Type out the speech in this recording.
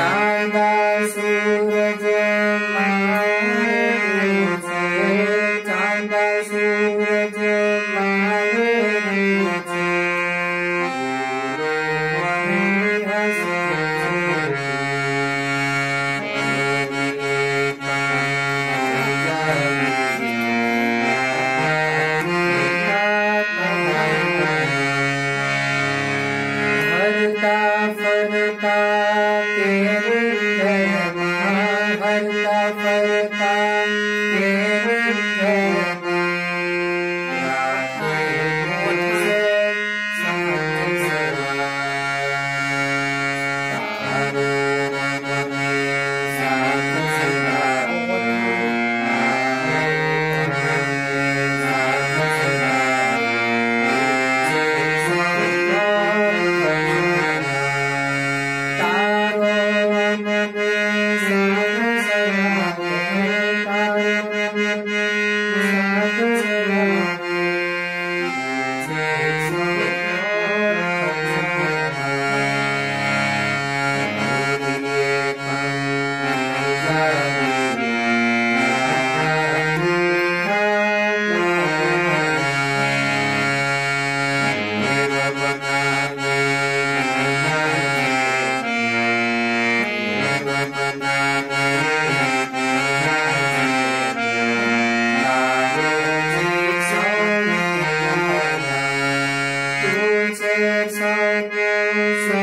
Chandasimha Jai Chandasimha Jai के お願。Sa